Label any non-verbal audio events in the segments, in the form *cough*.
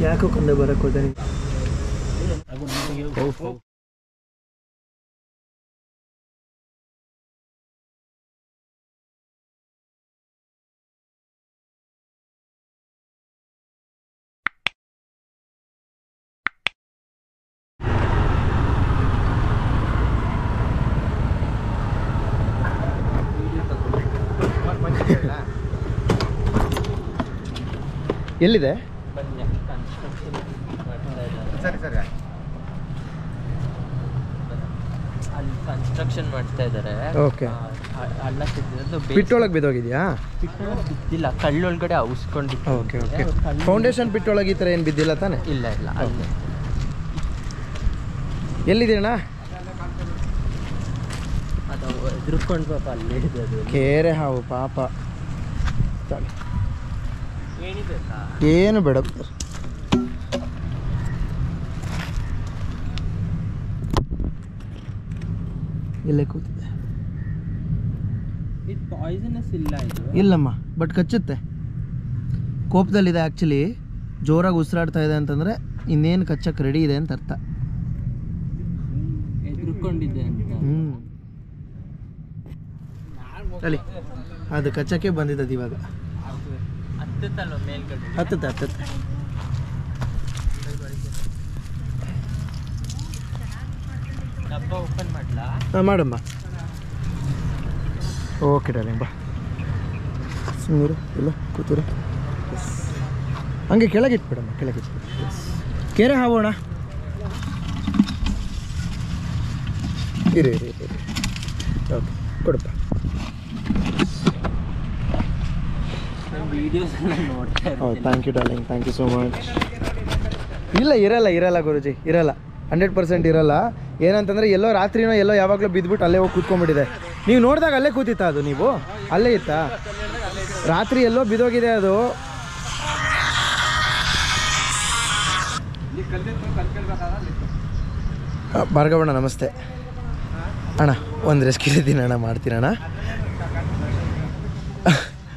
ಯಾಕೋ ಕೊಂಡೆ ಬರಕ್ಕೆ ಹೋದೆ. ಎಲ್ಲಿದೆ? ಸರಿ ಸರಿ ಅಲ್ಲಿ ಕನ್ಸ್ಟ್ರಕ್ಷನ್ ಮಾಡ್ತಾ ಇದ್ದಾರೆ ಓಕೆ ಹಳ್ಳ ಸಿದ್ದಿರೋದು ಪಿಟ್ಟೊಳಗೆ ಬಿದ್ದೋಗಿದ್ಯಾ? ಬಿದ್ದಿಲ್ಲ ಕಳ್ಳೊಳಗಡೆ ಔಸ್ಕೊಂಡಿತ್ತು ಓಕೆ ಓಕೆ ಫೌಂಡೇಶನ್ ಬಿಟ್ಟೊಳಗೆ ಈ ಥರ ಏನು ಬಿದ್ದಿಲ್ಲ ತಾನೆ? ಇಲ್ಲ ಇಲ್ಲ ಅಲ್ಲೇ. ಎಲ್ಲಿದ್ದೀರಣ್ಣ? ಅಣ್ಣ ಅದು ಎದುರ್ಕೊಂಡು ಪಾಪ ಅಲ್ಲಿ ಕೇರೆ ಹಾವು ಪಾಪ. ಏನು ಬೇಡ. ಇಲ್ಲೇ ಕೂತಿದೆ ಇಲ್ಲಮ್ಮ ಬಟ್ ಕಚ್ಚುತ್ತೆ. ಕೋಪದಲ್ಲಿದೆ ಆ್ಯಕ್ಚುಲಿ ಜೋರಾಗಿ ಉಸಿರಾಡ್ತಾ ಇದೆ ಅಂತಂದರೆ ಇನ್ನೇನು ಕಚ್ಚಕ್ಕೆ ರೆಡಿ ಇದೆ ಅಂತ ಅರ್ಥ. ಹ್ಞೂ ಅಲ್ಲಿ ಅದು ಕಚ್ಚಕ್ಕೆ ಬಂದಿದ್ದದು ಇವಾಗ. ಹತ್ತತ್ತೆ ಹತ್ತತ್ತೆ ಡಬ್ಬ ಓಪನ್ ಮಾಡ್ಲಾ ಹಾಂ ಮಾಡಮ್ಮ. ಓಕೆ ಡಾರ್ಲಿಂಗ್ ಬಾ. ಸುಮ್ಮನೆ ಇಲ್ಲ ಕೂತಿರು. ಎಸ್ ಹಂಗೆ ಕೆಳಗೆ ಇಟ್ಬಿಡಮ್ಮ ಕೆಳಗೆ ಇಟ್ಬಿಡು. ಎಸ್ ಕೆರೆ ಹಾವೋಣ. ಇರಿ ಇರಿ ಇರಿ ಓಕೆ ಕೊಡಪ್ಪ. ಹೌದು thank you darling thank you so much ಇಲ್ಲ ಇರಲ್ಲ ಇರಲ್ಲ ಗುರುಜಿ ಇರಲ್ಲ. ಹಂಡ್ರೆಡ್ ಪರ್ಸೆಂಟ್ ಇರಲ್ಲ. ಏನಂತಂದರೆ ಎಲ್ಲೋ ರಾತ್ರಿನೋ ಎಲ್ಲೋ ಯಾವಾಗಲೂ ಬಿದ್ಬಿಟ್ಟು ಅಲ್ಲೇ ಹೋಗಿ ಕೂತ್ಕೊಂಡ್ಬಿಟ್ಟಿದೆ. ನೀವು ನೋಡಿದಾಗ ಅಲ್ಲೇ ಕೂತಿತ್ತಾ ಅದು ನೀವು? ಅಲ್ಲೇ ಇತ್ತಾ? ರಾತ್ರಿ ಎಲ್ಲೋ ಬಿದ್ದೋಗಿದೆ ಅದು. ಭಾರ್ಗವಣ್ಣ, ನಮಸ್ತೆ. ಅಣ್ಣ, ಒಂದು ರೆಸ್ಕ್ಯೂ ಅಣ್ಣ ಮಾಡ್ತೀನಣ್ಣ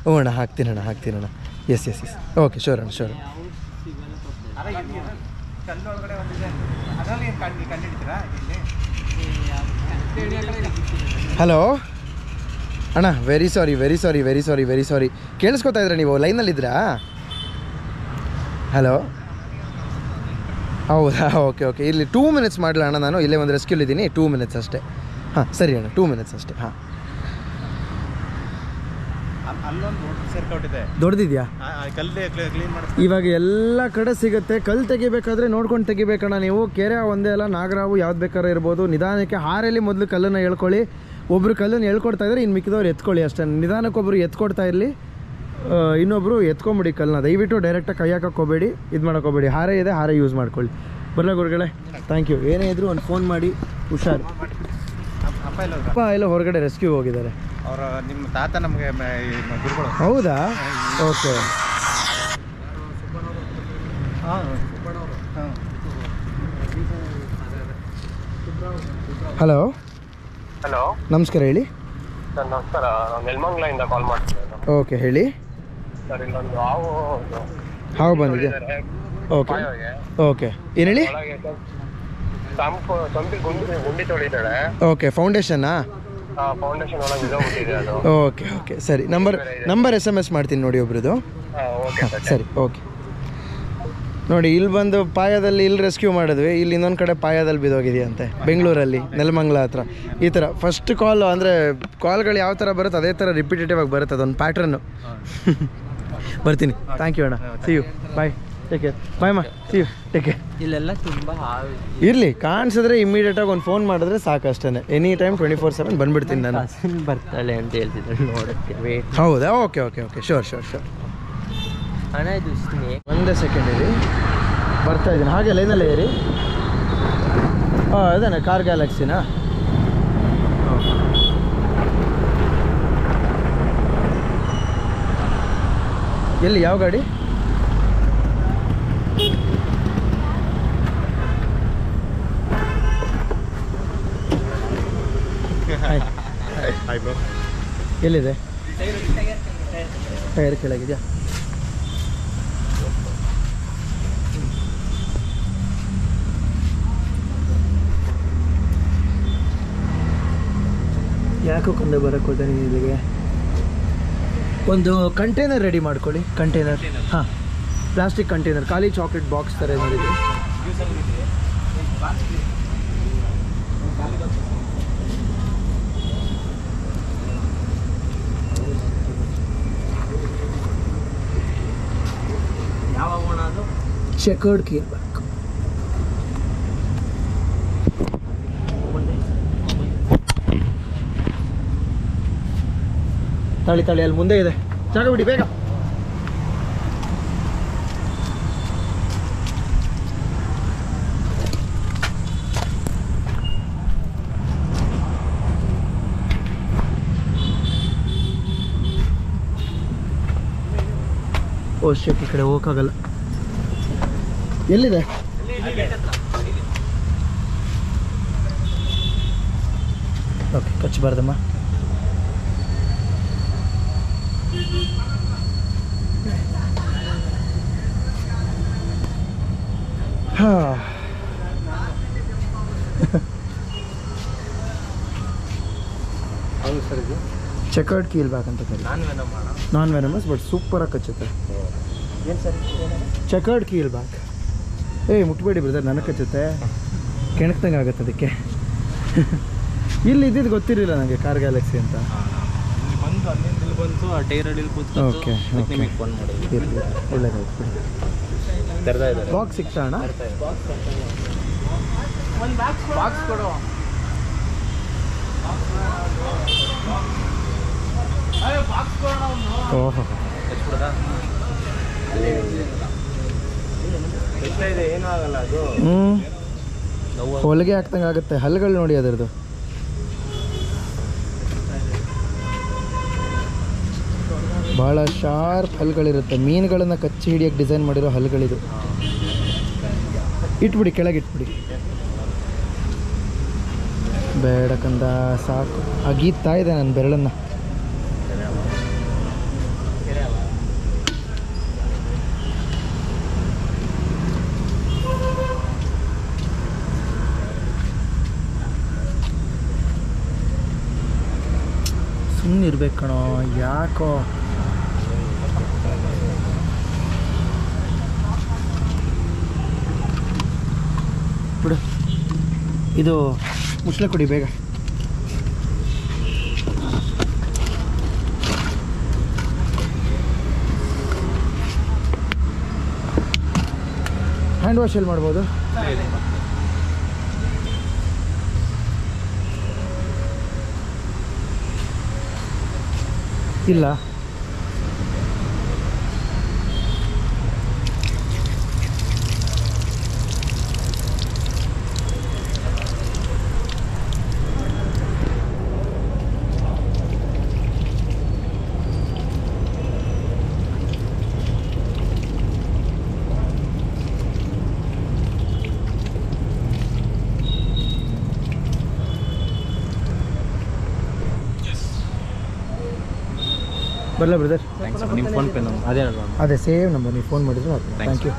ಹ್ಞೂ ಅಣ್ಣ ಹಾಕ್ತೀನಣ್ಣ ಹಾಕ್ತೀನಣ್ಣ yes yes yes okay sure ಅಣ್ಣ ಶೋರ್ ಹಲೋ ಅಣ್ಣ very sorry very sorry very sorry very sorry ಕೇಳಿಸ್ಕೊತಾ ಇದ್ರೆ ನೀವು? ಲೈನಲ್ಲಿದ್ದೀರಾ ಹಲೋ ಹೌದಾ? ಓಕೆ ಓಕೆ ಇಲ್ಲಿ ಟೂ ಮಿನಿಟ್ಸ್ ಮಾಡಲ ಅಣ್ಣ ನಾನು? ಇಲ್ಲೇ ಒಂದು ರೆಸ್ಕ್ಯೂಲ್ ಇದ್ದೀನಿ. ಟೂ ಮಿನಿಟ್ಸ್ ಅಷ್ಟೇ. ಹಾಂ, ಸರಿ ಅಣ್ಣ ಟೂ ಮಿನಿಟ್ಸ್ ಅಷ್ಟೇ. ಹಾಂ. ದೊಡ್ಡದಿದೆಯಾ? ಇವಾಗ ಎಲ್ಲ ಕಡೆ ಸಿಗುತ್ತೆ. ಕಲ್ಲು ತೆಗಿಬೇಕಾದ್ರೆ ನೋಡ್ಕೊಂಡು ತೆಗಿಬೇಕಣ್ಣ ನೀವು. ಕೆರೆ ಒಂದೇ ಅಲ್ಲ ನಾಗರಾವು ಯಾವ್ದು ಬೇಕಾದ್ರೆ ಇರ್ಬೋದು. ನಿಧಾನಕ್ಕೆ ಹಾರಲ್ಲಿ ಮೊದಲು ಕಲ್ಲನ್ನು ಎಳ್ಕೊಳ್ಳಿ. ಒಬ್ರು ಕಲ್ಲನ್ನು ಎಳ್ಕೊಡ್ತಾ ಇದ್ರೆ ಇನ್ನು ಮಿಕ್ಕಿದವ್ರು ಎತ್ಕೊಳ್ಳಿ ಅಷ್ಟೇ. ನಿಧಾನಕ್ಕೆ ಒಬ್ರು ಎತ್ಕೊಡ್ತಾ ಇರಲಿ. ಇನ್ನೊಬ್ರು ಎತ್ಕೊಂಬಿಡಿ ಕಲ್ಲನ್ನ. ದಯವಿಟ್ಟು ಡೈರೆಕ್ಟಾಗಿ ಕೈ ಹಾಕಕ್ಕೆ ಹೋಗಬೇಡಿ ಇದು ಮಾಡಕ್ಕೆ ಹೋಗಬೇಡಿ ಹಾರೆ ಇದೆ ಹಾರೆ ಯೂಸ್ ಮಾಡ್ಕೊಳ್ಳಿ. ಬರಲ್ಲ ಗುರುಗಳೇ? ಥ್ಯಾಂಕ್ ಯು ಏನೇ ಇದ್ರು ಒಂದು ಫೋನ್ ಮಾಡಿ ಹುಷಾರು. ಅಪ್ಪ ಎಲ್ಲ ಹೊರಗಡೆ ರೆಸ್ಕ್ಯೂ ಹೋಗಿದ್ದಾರೆ. ಅವರ ನಿಮ್ಮ ತಾತ ನಮಗೆ ಗುರುಗಳು. ಹೌದಾ? ಓಕೆ. ಹಾಂ. ಹಲೋ. ಹಲೋ. ನಮಸ್ಕಾರ ಹೇಳಿ. ಸರ್ ನಮಸ್ಕಾರ. ನಾನು ನೆಲಮಂಗ್ಲಿಂದ ಕಾಲ್ ಮಾಡ್ತಿದ್ದೇನೆ ಓಕೆ ಹೇಳಿ. ಸರ್ ಇಲ್ಲೊಂದು ಹಾವು ಹಾವು ಬಂದಿದೆ. ಓಕೆ. ಓಕೆ. ಏನು ಹೇಳಿ? ತಂಪಿ ಗುಂಡಿ ಗುಂಡಿ ತೊಳಿತಾಳೆ. ಓಕೆ ಫೌಂಡೇಶನ್ನಾ? ಫೌಂಡೇಶನ್ ಒಳಗೆ ಅದು. ಓಕೆ ಓಕೆ ಸರಿ number number S M S ಮಾಡ್ತೀನಿ ನೋಡಿ ಒಬ್ರದ್ದು ಸರಿ. ಓಕೆ ನೋಡಿ ಇಲ್ಲಿ ಬಂದು ಪಾಯದಲ್ಲಿ ಇಲ್ಲಿ ರೆಸ್ಕ್ಯೂ ಮಾಡಿದ್ವಿ. ಇಲ್ಲಿ ಇನ್ನೊಂದು ಕಡೆ ಪಾಯದಲ್ಲಿ ಬಿದ್ದೋಗಿದೆಯಂತೆ. ಬೆಂಗಳೂರಲ್ಲಿ ನೆಲಮಂಗ್ಲ ಹತ್ರ. ಈ ಥರ ಫಸ್ಟ್ ಕಾಲ್ ಅಂದರೆ ಕಾಲ್ಗಳು ಯಾವ ಥರ ಬರುತ್ತೆ ಅದೇ ಥರ ರಿಪಿಟೇಟಿವ್ ಆಗಿ ಬರುತ್ತೆ ಅದೊಂದು ಪ್ಯಾಟ್ರನ್ನು *laughs* ಬರ್ತೀನಿ. ಥ್ಯಾಂಕ್ ಯು ಅಣ್ಣ. See you bye take care bye ಮಾ ಸಿ ಟೇಕ್ ಕೇರ್ ಇಲ್ಲೆಲ್ಲ ತುಂಬ ಇರಲಿ ಕಾಣಿಸಿದ್ರೆ ಇಮ್ಮಿಡಿಯೇಟಾಗಿ ಒಂದು ಫೋನ್ ಮಾಡಿದ್ರೆ ಸಾಕು ಅಷ್ಟೇ any time twenty four seven ಬಂದ್ಬಿಡ್ತೀನಿ ನಾನು. ಬರ್ತಾಳೆ ಅಂತ ಹೇಳ್ತಿದ್ರು ನೋಡೋಕ್ಕೆ. ವೇಟ್ ಹೌದಾ? Okay okay okay sure sure sure ಹಣ ಇದು ಸ್ನೇಕ್ ಒಂದೇ ಸೆಕೆಂಡ್ ಇರಿ. ಬರ್ತಾ ಇದ್ದೀನಿ. ಹಾಗೆ ಲೈನಲ್ಲೇ ಇರಿ. ಹಾಂ ಅದೇನೆ ಕಾರ್ ಗ್ಯಾಲಕ್ಸಿನಾ ಎಲ್ಲಿ ಯಾವ ಗಾಡಿ? ಹಾಯ್ ಎಲ್ಲಿದೆ? ಟೈರ್ ಕೆಳಗಿದೆಯಾ? ಯಾಕೋ ಕಂದ ಬರೋಕ್ಕೆ ಹೋದೆ ಇಲ್ಲಿಗೆ? ಒಂದು ಕಂಟೈನರ್ ರೆಡಿ ಮಾಡ್ಕೊಳ್ಳಿ. ಕಂಟೈನರ್ ಹಾಂ. ಪ್ಲಾಸ್ಟಿಕ್ ಕಂಟೈನರ್ ಖಾಲಿ ಚಾಕ್ಲೇಟ್ ಬಾಕ್ಸ್ ಥರ ಏನಾಗಿದೆ ಚೆಕರ್ಡ್ ಕೀರ್ ಬ್ಯಾಕ್ ತಳಿ ತಳಿ ಅಲ್ಲಿ ಮುಂದೆ ಇದೆ. ಜಾಗ ಬಿಡಿ, ಬೇಗ. ಓ ಈ ಕಡೆ ಹೋಗಕ್ಕಾಗಲ್ಲ. ಎಲ್ಲಿದೆ? ಓಕೆ ಕಚ್ಚಬಾರ್ದಮ್ಮ ಹಾಂ. ಹೌದು ಸರ್ ಇದು. ಚೆಕರ್ಡ್ ಕೀಲ್ ಬ್ಯಾಕ್ ಅಂತ ಕರಿ ನಾನು ವೇನ ಮಾಡ ನಾನ್ ವೆನಮಸ್ ಬಟ್ ಸೂಪರಾಗಿ ಕಚ್ಚುತ್ತೆ. ಏನು ಸರ್ ಚೆಕರ್ಡ್ ಕೀಲ್ ಬ್ಯಾಕ್ ಏಯ್ ಮುಟ್ಬೇಡಿ ಬ್ರದರ್ ನನಗೆ ಕಚ್ಚುತ್ತೆ. ಕೆಣಕ್ದಂಗೆ ಆಗುತ್ತೆ ಅದಕ್ಕೆ. ಇಲ್ಲಿ ಇದ್ದಿದ್ದು ಗೊತ್ತಿರಲಿಲ್ಲ ನನಗೆ ಕಾರ್ ಗ್ಯಾಲಕ್ಸಿ ಅಂತ. ಇಲ್ಲಿ ಬಂದು ಅಲ್ಲಿಂದ ಇಲ್ಲಿ ಬಂತು ಆ ಟೈರಲ್ಲಿ ಕೂತ್ಕೊಂಡು Okay, ನಿಮಗೆ ಫೋನ್ ಮಾಡಿದ್ವಿ ಇರಲಿ ಒಳ್ಳೇದಾಯ್ತು ಬಿಡಿ. ತೆರೆದ ಇದ್ದಾರೆ. ಬಾಕ್ಸ್ ಸಿಗ್ತಾ ಅಣ್ಣ? ಬಾಕ್ಸ್ ಕೊಡು. ಬಾಕ್ಸ್ ಕೊಡೋಣ ಅವನು ಓಹೋ. ಹ್ಞೂ ಹೊಲಿಗೆ ಹಾಕ್ದಂಗೆ ಆಗುತ್ತೆ. ಹಲ್ಗಳು ನೋಡಿ ಅದರದು ಭಾಳ ಶಾರ್ಪ್ ಹಲ್ಗಳಿರುತ್ತೆ. ಮೀನುಗಳನ್ನು ಕಚ್ಚಿ ಹಿಡಿಯೋಕ್ಕೆ ಡಿಸೈನ್ ಮಾಡಿರೋ ಹಲ್ಗಳಿದು. ಇಟ್ಬಿಡಿ ಕೆಳಗೆ ಇಟ್ಬಿಡಿ. ಬೇಡ ಕಂದ ಸಾಕು. ಅಗೀತಾ ಇದೆ ನನ್ನ ಬೆರಳನ್ನು. ಇರ್ಬೇಕು ಕಣೋ ಯಾಕೋ? ಬಿಡು. ಇದು ಮುಚ್ಚಲೆ ಕೊಡಿ ಬೇಗ. ಹ್ಯಾಂಡ್ ವಾಶ್ ಎಲ್ಲಿ ಮಾಡ್ಬೋದು? ಇಲ್ಲ ಬರಲ್ಲ ಬ್ರದರ್ ನಿಮ್ಮ ಫೋನ್ ಪೇ ನಂಬರ್ ಅದೇ ಅಲ್ವಾ? ಅದೇ ಸೇಮ್ ನಂಬರ್ ನೀವು ಫೋನ್ ಮಾಡಿದ್ರು ಥ್ಯಾಂಕ್ ಯು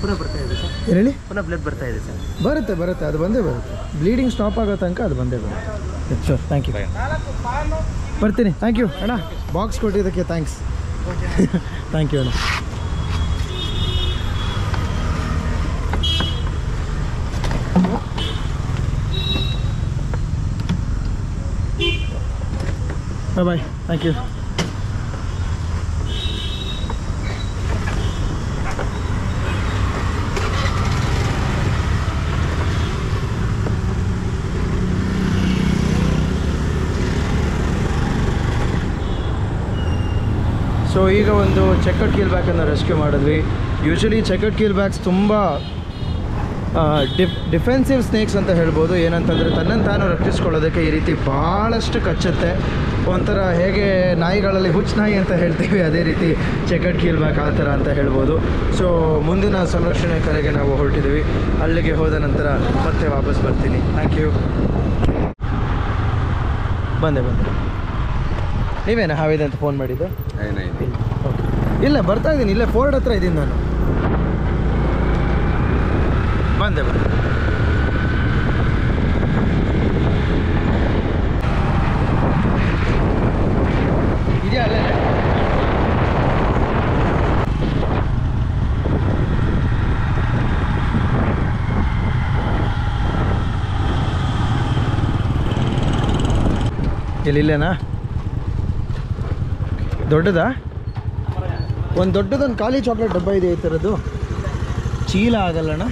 ಪುನಃ ಬರ್ತಾ ಇದೆ ಸರ್. ಏನು ಹೇಳಿ? ಪುನಃ ಬ್ಲಡ್ ಬರ್ತಾ ಇದೆ ಸರ್. ಬರುತ್ತೆ ಬರುತ್ತೆ. ಅದು ಬಂದೇ ಬರುತ್ತೆ. ಬ್ಲೀಡಿಂಗ್ ಸ್ಟಾಪ್ ಆಗೋ ತನಕ ಅದು ಬಂದೇ ಬರುತ್ತೆ. ಶೋರ್ ಥ್ಯಾಂಕ್ ಯು ಬರ್ತೀನಿ. ಥ್ಯಾಂಕ್ ಯು ಅಣ್ಣ ಬಾಕ್ಸ್ ಕೊಟ್ಟಿದ್ದಕ್ಕೆ ಥ್ಯಾಂಕ್ಸ್ ಥ್ಯಾಂಕ್ ಯು ಅಣ್ಣ. Bye bye thank you so ಈಗ ಒಂದು ಚೆಕಟ್ ಕೀಲ್ ಬ್ಯಾಕನ್ನು ರೆಸ್ಕ್ಯೂ ಮಾಡಿದ್ವಿ. ಯೂಶಲಿ ಚೆಕಟ್ ಕೀಲ್ ಬ್ಯಾಗ್ಸ್ ತುಂಬ ಡಿಫ್ ಡಿಫೆನ್ಸಿವ್ ಸ್ನೇಕ್ಸ್ ಅಂತ ಹೇಳ್ಬೋದು. ಏನಂತಂದರೆ ತನ್ನನ್ನು ತಾನು ರಕ್ಷಿಸ್ಕೊಳ್ಳೋದಕ್ಕೆ ಈ ರೀತಿ ಭಾಳಷ್ಟು ಕಚ್ಚುತ್ತೆ. ಒಂಥರ ಹೇಗೆ ನಾಯಿಗಳಲ್ಲಿ ಹುಚ್ಚು ನಾಯಿ ಅಂತ ಹೇಳ್ತೀವಿ, ಅದೇ ರೀತಿ ಚೆಕಟ್ ಕೀಲ್ ಬ್ಯಾಕ್ ಆ ಥರ ಅಂತ ಹೇಳ್ಬೋದು. ಸೊ ಮುಂದಿನ ಸಂರಕ್ಷಣೆ ಕರೆಗೆ ನಾವು ಹೊರಟಿದ್ದೀವಿ ಅಲ್ಲಿಗೆ ಹೋದ ನಂತರ ಮತ್ತೆ ವಾಪಸ್ ಬರ್ತೀನಿ. ಥ್ಯಾಂಕ್ ಯು ಬಂದೆ ಬಂದೆ. ನೀವೇನು ಹಾವೇರಿ ಅಂತ ಫೋನ್ ಮಾಡಿದ್ದು? ಇಲ್ಲ ಬರ್ತಾ ಇದ್ದೀನಿ. ಇಲ್ಲೇ ಫೋರ್ಡ್ ಹತ್ರ ಇದ್ದೀನಿ ನಾನು. ಬಂದೆ ಬಂದೆ. ಇದೆಯಾ ಅಲ್ಲೇ? ದೊಡ್ಡದಾ? ಒಂದು ದೊಡ್ಡದೊಂದು ಖಾಲಿ ಚಾಕ್ಲೇಟ್ ಡಬ್ಬ ಇದೆ ಈ ಥರದ್ದು. ಚೀಲ ಆಗಲ್ಲಣ್ಣ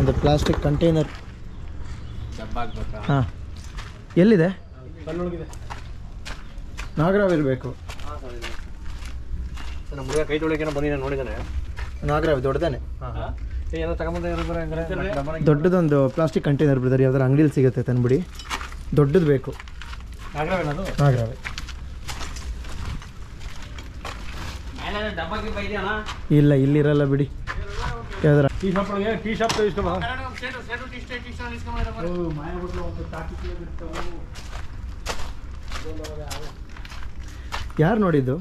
ಒಂದು ಪ್ಲಾಸ್ಟಿಕ್ ಕಂಟೈನರ್ ಹಾಂ. ಎಲ್ಲಿದೆ? ನಾಗರಾವ್ ಇರಬೇಕು. ನಮ್ಮ ಹುಡುಗ ಕೈ ತೊಳಿಕೇನೋ ಬಂದಿದ್ದಾನೆ ನೋಡಿದ್ದಾನೆ ನಾಗರಾವ್ ದೊಡ್ಡದಾನೆ. ದೊಡ್ಡದೊಂದು ಪ್ಲಾಸ್ಟಿಕ್ ಕಂಟೈನರ್ ಬಿಡ್ತಾರೆ ಯಾವ್ದಾರು ಅಂಗಡಿಯಲ್ಲಿ ಸಿಗುತ್ತೆ ತಂದ್ಬಿಡಿ. ದೊಡ್ಡದು ಬೇಕು. ನಾಗರಾವೇನದು? ನಾಗರಾವ್. ಇಲ್ಲ ಇಲ್ಲಿರಲ್ಲ ಬಿಡಿ. ಯಾವ್ದಾರ? ಟೀ ಶಾಪ್ ಒಳಗೆ ಟೀ ಶಾಪ್ ಇಸ್ಕೊಬ ಯಾರು ನೋಡಿದ್ದು?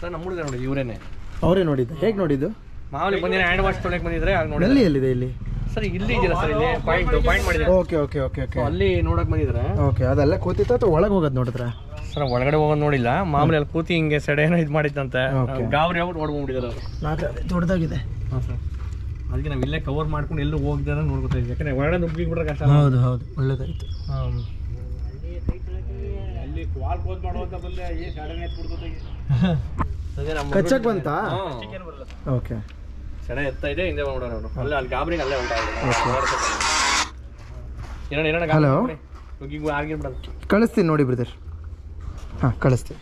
ಸರ್ ನಮ್ಮ ಹುಡುಗ ನೋಡಿ ಇವರೇನೆ. ಅವರೇ ನೋಡಿದ್ದು. ಹೇಗೆ ನೋಡಿದ್ದು? ಮಾಮೂಲಿ ಬಂದಿನ ಹ್ಯಾಂಡ್ ವಾಶ್ ತೊಳೆಕ್ ಬಂದಿದ್ರೆ ಆಗ ನೋಡಿ ಎಲ್ಲಿ ಎಲ್ಲಿದೆ ಇಲ್ಲಿ? ಸರ್ ಇಲ್ಲಿ ಇದೆಯಲ್ಲ ಸರ್ ಇಲ್ಲಿ ಪಾಯಿಂಟ್ ಪಾಯಿಂಟ್ ಮಾಡಿದ್ರೆ ಓಕೆ ಓಕೆ ಓಕೆ ಓಕೆ. ಅಲ್ಲಿ ನೋಡಕ್ ಬಂದಿದ್ರೆ. ಓಕೆ ಅದೆಲ್ಲ ಕೂತಿತ್ತು ಅಥವಾ ಒಳಗೆ ಹೋಗೋದು ನೋಡಿದ್ರ? ಸರ್ ಒಳಗಡೆ ಹೋಗೋದು ನೋಡಿಲ್ಲ. ಮಾಮೂಲಿ ಅಲ್ಲಿ ಕೂತಿ ಹಿಂಗೆ ಸೆಡೆನೋ ಇದು ಮಾಡಿದ್ದಂತೆ. ಗಾಬರಿ ಆಗ್ಬಿಟ್ಟು ಓಡ್ಕೊಂಡ್ಬಿಟ್ಟಿದ್ದಾರೆ ಅವರು. ನಾಗರಾವ್ ದೊಡ್ಡದಾಗಿದೆ. ಹಾಂ ಸರ್. ಅದಕ್ಕೆ ನಾವು ಇಲ್ಲೇ ಕವರ್ ಮಾಡ್ಕೊಂಡು ಎಲ್ಲೂ ಹೋಗ್ದಾರ ನೋಡ್ಕೊತಾ ಇದ್ದೀವಿ ಯಾಕಂದ್ರೆ ಒಳಗಡೆ ನುಗ್ಗಿ ಬಿಡ್ರೆ ಕಷ್ಟ ಹೌದು ಹೌದು. ಒಳ್ಳೇದಾಯ್ತು. ಹಾಂ ಕಚ್ಚಕ್ ಬಂತಾ? ಓಕೆ ಸೆಡೆ ಎತ್ತ ಇದೆ ಹಿಂದೆ ಬಂದ್ಬಿಡೋರು ಅವರು ಅಲ್ಲೇ ಅಲ್ಲಿ ಗಾಬರಿ ಅಲ್ಲೇ ಉಂಟಾಗಿದೆ ಆಗಿರ್ಬಿಡೋದು ಕಳಿಸ್ತೀನಿ ನೋಡಿ ಬ್ರದರ್. ಹಾಂ ಕಳಿಸ್ತೀನಿ.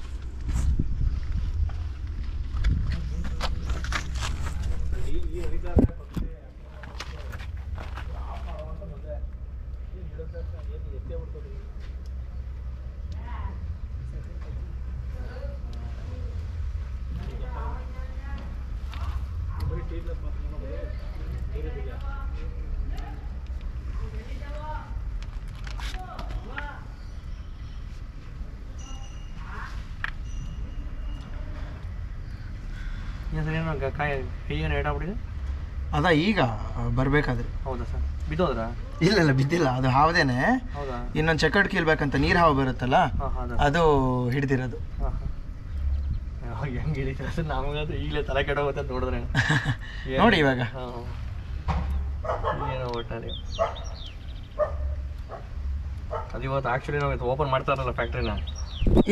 ಸರ್ ಏನೋ ಕಾಯಿ ಕೈ ಏನು ಏಟಾಗ್ಬಿಟ್ಟಿದೆ ಅದ ಈಗ ಬರಬೇಕಾದ್ರೆ. ಹೌದಾ ಸರ್? ಬಿದ್ದೋದ್ರಾ? ಇಲ್ಲ ಇಲ್ಲ ಬಿದ್ದಿಲ್ಲ. ಅದು ಹಾವದೇನೆ. ಹೌದಾ? ಇನ್ನೊಂದು ಚಕ್ಕಡ್ ಕೀಳ್ಬೇಕಂತ ನೀರು ಹಾವು ಬರುತ್ತಲ್ಲ ಅದು. ಹಿಡ್ದಿರೋದು. ಹೆಂಗೆ ಹಿಡಿತಾರೆ ಸರ್? ನಮಗಂತೂ ಈಗಲೇ ತಲೆ ಕೆಟ್ಟೋಗುತ್ತೆ ನೋಡಿದ್ರೆ. *laughs* ನೋಡಿ ಇವಾಗ. ಏನೋ ಒಟ್ಟಾರೆ ಅದು. ಇವತ್ತು ಆಕ್ಚುಲಿ ನಾವು ಓಪನ್ ಮಾಡ್ತಾರಲ್ಲ ಫ್ಯಾಕ್ಟ್ರಿನ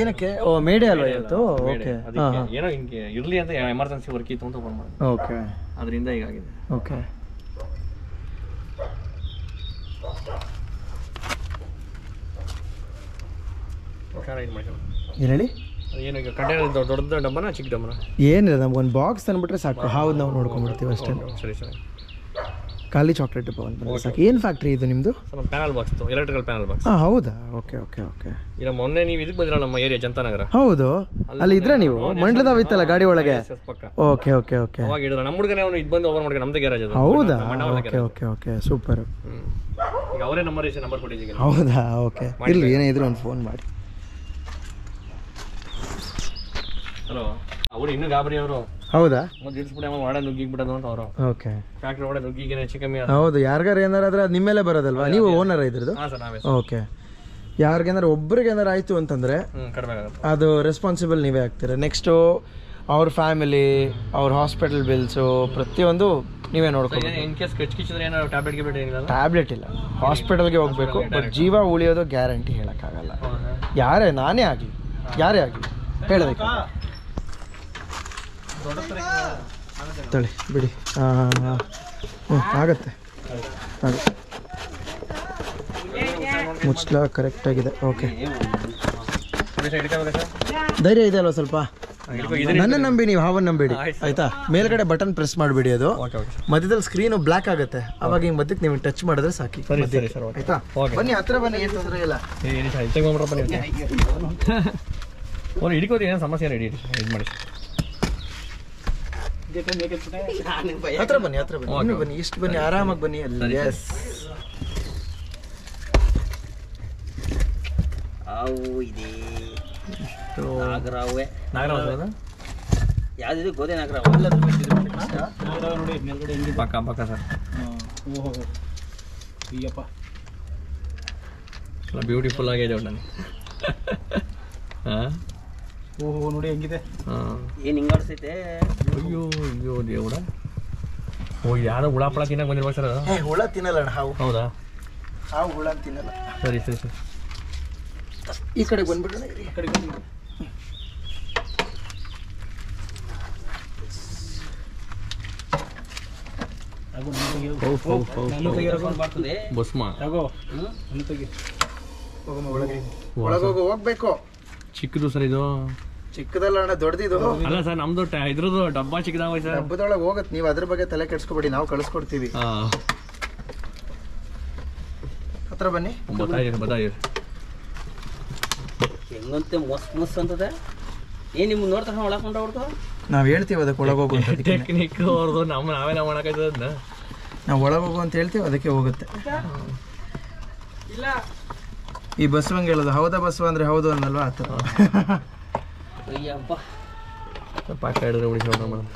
ಏನಕ್ಕೆ? ಓ ಮೇಡೆ ಅಲ್ವಾ ಇವತ್ತು? ಓಕೆ. ಅದಕ್ಕೆ ಏನೋ ಹಿಂಗೆ ಇರಲಿ ಅಂತ ಎಮರ್ಜೆನ್ಸಿ ವರ್ಕ್ ಇತ್ತು ಅಂತ ಫೋನ್ ಮಾಡಿ ಓಕೆ. ಅದರಿಂದ ಹೀಗಾಗಿದೆ ಓಕೆ. ಏನು ಹೇಳಿ ಏನು ಈಗ ಕಂಟೈನರ್ ದೊಡ್ಡ ದೊಡ್ಡ ಡಬ್ಬನ ಚಿಕ್ಕ ಡಬ್ಬನ? ಏನಿಲ್ಲ ನಮ್ಗೊಂದು ಬಾಕ್ಸ್ ತಂದ್ಬಿಟ್ರೆ ಸಾಕು. ಹಾವು ನಾವು ನೋಡ್ಕೊಂಡ್ಬಿಡ್ತೀವಿ ಅಷ್ಟೇ. ಸರಿ ಸರಿ. ಖಾಲಿ ಚಾಕ್ಲೇಟ್ ಡಬ್ಬ ಒಂದು ಬಂದ್ರೆ ಸಾಕು. ಏನು ಫ್ಯಾಕ್ಟ್ರಿ ಇದು ನಿಮ್ಮದು ನಮ್ಮ panel box electrical panel box ಹಾಂ ಹೌದಾ? ಓಕೆ ಓಕೆ ಓಕೆ ಈಗ ಮೊನ್ನೆ ನೀವು ಇದಕ್ಕೆ ಬಂದಿರೋ ನಮ್ಮ ಏರಿಯಾ ಜಂತಾನಗರ ಹೌದು. ಅಲ್ಲಿ ಇದ್ರೆ ನೀವು. ಮಂಡ್ಲದ ಇತ್ತಲ್ಲ ಗಾಡಿ ಒಳಗೆ? ಓಕೆ ಓಕೆ ಓಕೆ ಅವಾಗ ಹಿಡಿದ್ರು ನಮ್ಮ ಹುಡುಗನೇ ಅವನು ಇದು ಬಂದು ಓಪನ್ ಮಾಡ್ಕೊಂಡು ನಮ್ದು ಗ್ಯಾರೇಜ್ ಅದು. ಹೌದಾ? Okay okay okay super. ಈಗ ಅವರೇ ನಂಬರ್ ಇಸ್ ನಂಬರ್ ಕೊಟ್ಟಿದ್ದೀವಿ ಹೌದಾ? ಓಕೆ ಇರಲಿ ಏನೇ ಇದ್ರು ಒಂದು ಫೋನ್ ಮಾಡಿ. ಹಲೋ ಅವರು ಇನ್ನೂ ಗಾಬರಿ ಅವರು. ಹೌದಾ? ಒಂದು ಇಳಿಸ್ಬಿಟ್ಟು ಅಮ್ಮ ಒಡೆ ನುಗ್ಗಿಬಿಡೋದು ಅಂತ ಅವರು. ಓಕೆ ಫ್ಯಾಕ್ಟ್ರಿ ಒಡೆ ನುಗ್ಗಿಗೆ ಹೆಚ್ಚು ಕಮ್ಮಿ ಹೌದು ಯಾರಿಗಾರ ಏನಾರಾದ್ರೆ ಅದು ನಿಮ್ಮೇಲೆ ಬರೋದಲ್ವಾ? ನೀವು ಓನರ್ ಇದ್ರದ್ದು? ಹಾಂ ಸರ್ ನಾವೇ ಓಕೆ ಯಾರಿಗೇನಾರು ಒಬ್ರಿಗೆ ಏನಾರು ಆಯಿತು ಅಂತಂದರೆ ಕಡಿಮೆ ಆಗುತ್ತೆ ಅದು ರೆಸ್ಪಾನ್ಸಿಬಲ್ ನೀವೇ ಆಗ್ತೀರ? ನೆಕ್ಸ್ಟು ಅವ್ರ ಫ್ಯಾಮಿಲಿ ಅವ್ರ ಹಾಸ್ಪಿಟಲ್ ಬಿಲ್ಸು ಪ್ರತಿಯೊಂದು ನೀವೇ ನೋಡ್ಕೊಂಡು ಇನ್ ಕೇಸ್ ಕಚ್ ಕಿಚ್ಚಿದ್ರೆ ಏನೋ ಟ್ಯಾಬ್ಲೆಟ್ ಗಿಬ್ಲೆಟ್ ಏನಿಲ್ಲ ಟ್ಯಾಬ್ಲೆಟ್ ಇಲ್ಲ. ಹಾಸ್ಪಿಟಲ್ಗೆ ಹೋಗ್ಬೇಕು. ಬಟ್ ಜೀವ ಉಳಿಯೋದು ಗ್ಯಾರಂಟಿ ಹೇಳೋಕ್ಕಾಗಲ್ಲ. ಯಾರೇ ನಾನೇ ಆಗಲಿ. ಯಾರೇ ಆಗಲಿ. ಹೇಳೋದಕ್ಕೆ ತಳಿ ಬಿಡಿ. ಹ್ಞೂ ಆಗತ್ತೆ. ಆಗುತ್ತೆ. ಮುಚ್ಚಲ ಕರೆಕ್ಟಾಗಿದೆ ಓಕೆ ಧೈರ್ಯ ಇದೆ ಅಲ್ವಾ ಸ್ವಲ್ಪ? ನನ್ನ ನಂಬಿ ನೀವು ಹಾವನ್ನು ನಂಬಿಡಿ. ಆಯ್ತಾ? ಮೇಲ್ಗಡೆ ಬಟನ್ ಪ್ರೆಸ್ ಮಾಡಿಬಿಡಿ ಅದು. ಮಧ್ಯದಲ್ಲಿ ಸ್ಕ್ರೀನು ಬ್ಲ್ಯಾಕ್ ಆಗುತ್ತೆ. ಅವಾಗ ಹಿಂಗೆ ಮಧ್ಯಕ್ಕೆ ನೀವು ಟಚ್ ಮಾಡಿದ್ರೆ ಸಾಕಿ. ಸರಿ ಸರಿ ಸರ್ ಆಯ್ತಾ. ಬನ್ನಿ ಹತ್ರ ಬನ್ನಿ ಏನು ತೊಂದರೆ ಇಲ್ಲ. ಏನು *laughs* ಸಮಸ್ಯೆ ಏನು ಹಿಡಿ ಇದು ಮಾಡಿ. *laughs* ಹತ್ರ ಬನ್ನಿ ಹತ್ರ ಬನ್ನಿ. ಇನ್ನೂ ಬನ್ನಿ ಇಷ್ಟು ಬನ್ನಿ ಆರಾಮಾಗಿ ಬನ್ನಿ ಅಲ್ಲಿ. ಎಸ್ ಅವು ಇದೆ. ನಾಗರಾವೆ. ನಾಗರಾಜ್ ಅದು ಯಾವ್ದಿದು? ಗೋಧಿ ನಾಗರಾವ. ಪಕ್ಕ ಪಕ್ಕ ಸರ್. ಎಲ್ಲ ಬ್ಯೂಟಿಫುಲ್ ಆಗಿದೆ ಒಟ್ಟಲ್ಲಿ *laughs* ಹಾಂ? ಓಹೋ ನೋಡಿ ಹೆಂಗಿದೆ. ಏನು ಏನ್ ಹಿಂಗಾಡ್ಸೈತೆ ಅಯ್ಯೋ ಅಯ್ಯೋ ದೇವ್ರ. ಓ ಯಾರೋ ಹುಳ ಪಳ ತಿನ್ನಕ್ಕೆ ಬಂದಿರುವ ಸರ್ ಅದು? ಹುಳ ತಿನ್ನಲ್ಲ ಅಣ್ಣ ಹಾವು. ಹೌದಾ? ಹಾವು ಹುಳ ತಿನ್ನಲ್ಲ. ಸರಿ ಸರಿ ಸರಿ. ಈ ಕಡೆ ಬಂದ್ಬಿಡೋಣ ಈ ಒಳಗೆ. ಒಳಗೋಗು ಹೋಗ್ಬೇಕು. ಚಿಕ್ಕದು ಸರ್ ಇದು. ಚಿಕ್ಕದಲ್ಲ ಅಣ್ಣ ದೊಡ್ಡದಿದು. ಅಲ್ಲ ಸರ್ ನಮ್ದು ಟ- ಇದ್ರದ್ದು ಡಬ್ಬ ಚಿಕ್ಕದಾಗ ಸರ್. ಹಬ್ಬದೊಳಗೆ ಹೋಗತ್ತೆ ನೀವು ಅದ್ರ ಬಗ್ಗೆ ತಲೆ ಕೆಡ್ಸ್ಕೊಬೇಡಿ ನಾವು ಕಳಿಸ್ಕೊಡ್ತೀವಿ. ಹಾ. ಹತ್ರ ಬನ್ನಿ. ಬತ್ತಾಯಿರಿ ಬತ್ತಾಯಿರಿ ಹೆಂಗಂತೆ ಮಸ್ತ್ ಮಸ್ತ್ ಅಂತದೆ. ಏನ್ ನಿಮ್ಗೆ ನೋಡ್ತಾ ಒಳಗೆ ಕೊಂಡೋಗ್ಬಿಡ್ತು ನಾವು ಹೇಳ್ತೀವಿ ಅದಕ್ಕೆ ಒಳಗೋಗು ಅಂತ ಅದಕ್ಕೆ. ಟೆಕ್ನಿಕ್ ಅವ್ರದ್ದು ನಮ್ಮ ನಾವೇನ ಮಾಡಕ್ಕಾಯ್ತದ ನಾವು ಒಳಗೆ ಹೋಗು ಅಂತ ಹೇಳ್ತೀವಿ ಅದಕ್ಕೆ ಹೋಗುತ್ತೆ. ಈ ಬಸವಂಗೆ ಹೇಳೋದು ಹೌದಾ ಬಸವ ಅಂದ್ರೆ ಹೌದು ಅನ್ನಲ್ವಾ ಆ ಥರ. ಅಯ್ಯಪ್ಪ ಪಾಕ ಹಿಡಿದ್ರೆ ಉಳಿಸೋಣ ಮೇಡಮ್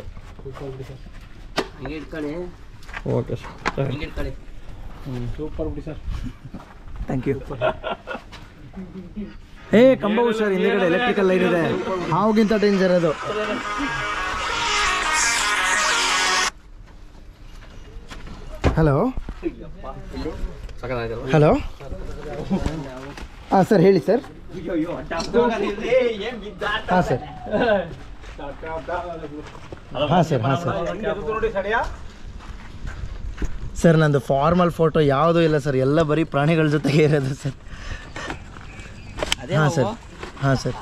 ಹಿಂಗೆ ಇಟ್ಕೊಳ್ಳಿ. Okay sir. ಹಿಂಗೆ ಇಟ್ಕೊಳ್ಳಿ. ಥ್ಯಾಂಕ್ ಯು ಏ ಕಂಬ ಸರ್ ಹಿಂದೆಗಡೆ ಎಲೆಕ್ಟ್ರಿಕಲ್ ಲೈನ್ ಇದೆ. ಹಾವುಗಿಂತ ಡೇಂಜರ್ ಅದು. ಹಲೋ ಹಲೋ ಹಾಂ ಸರ್ ಹೇಳಿ ಸರ್. ಹಾಂ ಸರ್ ಹಾಂ ಸರ್ ಹಾಂ ಸರ್ ಸರ್ ನಂದು ಫಾರ್ಮಲ್ ಫೋಟೋ ಯಾವುದೂ ಇಲ್ಲ ಸರ್. ಎಲ್ಲ ಬರೀ ಪ್ರಾಣಿಗಳ ಜೊತೆಗೆ ಇರೋದು ಸರ್. ಹಾಂ ಸರ್. ಹಾಂ ಸರ್.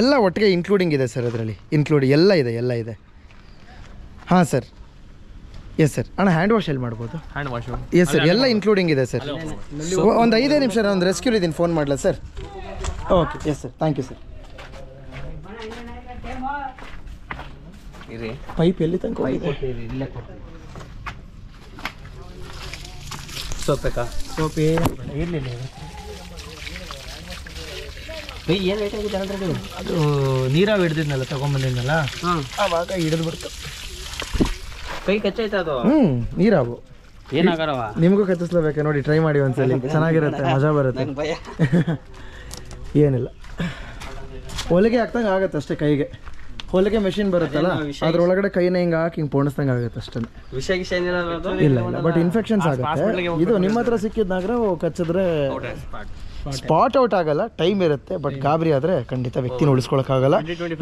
ಎಲ್ಲ ಒಟ್ಟಿಗೆ ಇನ್ಕ್ಲೂಡಿಂಗ್ ಇದೆ ಸರ್ ಅದರಲ್ಲಿ. ಇನ್ಕ್ಲೂಡ್ ಎಲ್ಲ ಇದೆ ಎಲ್ಲ ಇದೆ. ಹಾಂ ಸರ್. ಎಸ್ ಸರ್ ಅಣ್ಣ ಹ್ಯಾಂಡ್ ವಾಶ್ ಎಲ್ಲಿ ಮಾಡ್ಬೋದು? ಹ್ಯಾಂಡ್ ವಾಶು ಎಸ್ ಸರ್ ಎಲ್ಲ ಇನ್ಕ್ಲೂಡಿಂಗ್ ಇದೆ ಸರ್ ಒಂದು ಐದೇ ನಿಮಿಷ ಒಂದು ರೆಸ್ಕ್ಯೂ ಇದ್ದೀನಿ. ಫೋನ್ ಮಾಡಲ sir okay yes sir thank you sir pipe ಎಲ್ಲಿ ತನಕ ಸೋಪ್. ಬೇಕಾ ಸೋಪ್ ಇರಲಿಲ್ಲ ಏನು ರೇಟ್ ಆಗಿದೆ ಆಲ್ರೆಡಿ ಅದು ನೀರಾವ್ ಹಿಡ್ದಿದ್ನಲ್ಲ ತಗೊಂಬಂದಿದ್ನಲ್ಲ? ಹಾಂ ಆವಾಗ ಹಿಡಿದು ಬಿಡ್ತು. ಕೈ ಅದು. ಹ್ಞೂ ನೀರಾವು ಏನಾಗಾರವ ನಿಮಗೂ ಕತ್ತಿಸ್ಲೇಬೇಕು ನೋಡಿ ಟ್ರೈ ಮಾಡಿ ಒಂದ್ಸಲಿ. *laughs* ಚೆನ್ನಾಗಿರುತ್ತೆ ಮಜಾ ಬರುತ್ತೆ. *laughs* ಏನಿಲ್ಲ. ಹೊಲಿಗೆ ಹಾಕ್ದಂಗೆ ಆಗುತ್ತೆ ಅಷ್ಟೇ ಕೈಗೆ. ಹೊಲಿಗೆ ಮೆಷಿನ್ ಬರುತ್ತಲ್ಲ ಅದ್ರೊಳಗಡೆ ಕೈನ ಹಿಂಗೆ ಹಾಕಿ ಹಿಂಗೆ ಪೋಣಿಸ್ದಂಗೆ ಆಗುತ್ತೆ ಅಷ್ಟೇ ವಿಷ ಗಿಷ ಇಲ್ಲ ಇಲ್ಲ ಬಟ್ ಇನ್ಫೆಕ್ಷನ್ಸ್ ಆಗುತ್ತೆ. ಇದು ನಿಮ್ಮ ಹತ್ರ ಸಿಕ್ಕಿದ್ನಾಗ್ರೆ ಕಚ್ಚಿದ್ರೆ ಸ್ಪಾಟ್ ಔಟ್ ಆಗಲ್ಲ ಟೈಮ್ ಇರುತ್ತೆ ಬಟ್ ಗಾಬರಿ ಆದರೆ ಖಂಡಿತ ವ್ಯಕ್ತಿನ ಉಳಿಸ್ಕೊಳಕ್ಕಾಗಲ್ಲ.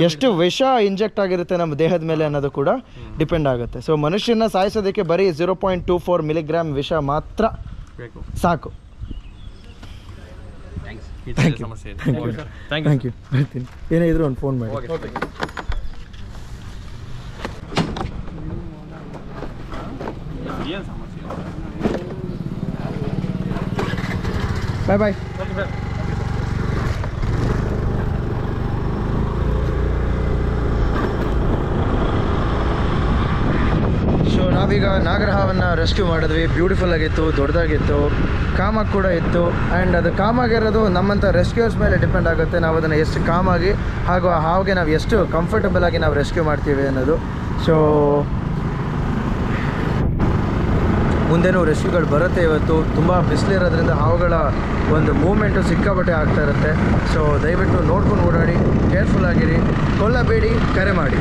ಎಷ್ಟು ವಿಷ ಇಂಜೆಕ್ಟ್ ಆಗಿರುತ್ತೆ ನಮ್ಮ ದೇಹದ ಮೇಲೆ ಅನ್ನೋದು ಕೂಡ ಡಿಪೆಂಡ್ ಆಗುತ್ತೆ. ಸೊ ಮನುಷ್ಯನ ಸಾಯಿಸೋದಕ್ಕೆ ಬರೀ zero point two four milligram ವಿಷ ಮಾತ್ರ ಸಾಕು. ಥ್ಯಾಂಕ್ ಯು ಥ್ಯಾಂಕ್ ಯು ಏನೇ ಇದ್ರು ಒಂದು ಫೋನ್ ಮಾಡಿ ಯು ಏನು ಸಮಸ್ಯೆ ಬಾಯ್ ಬಾಯ್ ಸೊ ನಾವೀಗ ನಾಗರಹಾವನ್ನು ರೆಸ್ಕ್ಯೂ ಮಾಡಿದ್ವಿ. ಬ್ಯೂಟಿಫುಲ್ ಆಗಿತ್ತು, ದೊಡ್ಡದಾಗಿತ್ತು ಕಾಮಾಗಿ ಕೂಡ ಇತ್ತು. ಆ್ಯಂಡ್ ಅದು ಕಾಮಾಗಿರೋದು ನಮ್ಮಂಥ ರೆಸ್ಕ್ಯೂರ್ಸ್ ಮೇಲೆ ಡಿಪೆಂಡ್ ಆಗುತ್ತೆ. ನಾವು ಅದನ್ನು ಎಷ್ಟು ಕಾಮಾಗಿ ಹಾಗೂ ಆ ಹಾವಿಗೆ ನಾವು ಎಷ್ಟು ಕಂಫರ್ಟಬಲ್ ಆಗಿ ನಾವು ರೆಸ್ಕ್ಯೂ ಮಾಡ್ತೀವಿ ಅನ್ನೋದು. ಸೊ ಮುಂದೆನೂ ರೆಸ್ಕ್ಯೂಗಳು ಬರುತ್ತೆ ಇವತ್ತು. ತುಂಬ ಬಿಸಿಲಿರೋದ್ರಿಂದ ಹಾವುಗಳ ಒಂದು ಮೂಮೆಂಟು ಸಿಕ್ಕಾಪಟ್ಟೆ ಆಗ್ತಾ ಇರುತ್ತೆ. ಸೊ ದಯವಿಟ್ಟು ನೋಡ್ಕೊಂಡು ಓಡಾಡಿ, ಕೇರ್ಫುಲ್ ಆಗಿರಿ. ಕೊಲ್ಲಬೇಡಿ ಕರೆ ಮಾಡಿ.